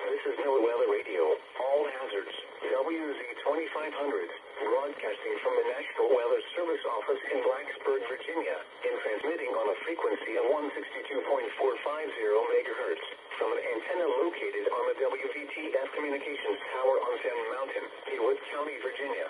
This is NOAA Weather Radio. All hazards. WZ 2500. Broadcasting from the National Weather Service Office in Blacksburg, Virginia. And transmitting on a frequency of 162.450 megahertz. From an antenna located on the WVTF Communications Tower on Sand Mountain, Haywood County, Virginia.